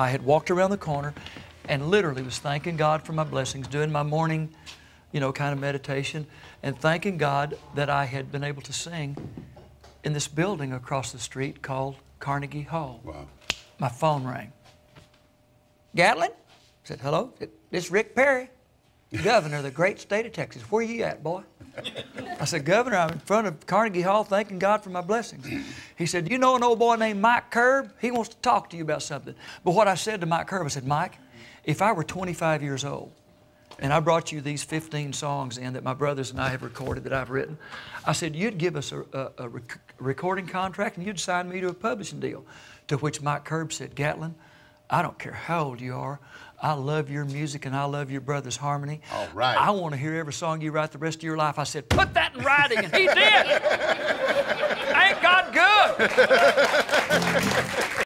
I had walked around the corner and literally was thanking God for my blessings, doing my morning, you know, kind of meditation, and thanking God that I had been able to sing in this building across the street called Carnegie Hall. Wow. My phone rang. Gatlin? I said, hello? This is Rick Perry, governor of the great state of Texas. Where you at, boy? I said, Governor, I'm in front of Carnegie Hall thanking God for my blessings. He said, You know an old boy named Mike Curb? He wants to talk to you about something. But what I said to Mike Curb, I said, Mike, if I were 25 years old and I brought you these 15 songs in that my brothers and I have recorded that I've written, I said, You'd give us a, a, a rec- recording contract and you'd sign me to a publishing deal. To which Mike Curb said, Gatlin, I don't care how old you are. I love your music and I love your brother's harmony. All right. I want to hear every song you write the rest of your life. I said, put that in writing, and he did. Ain't God good?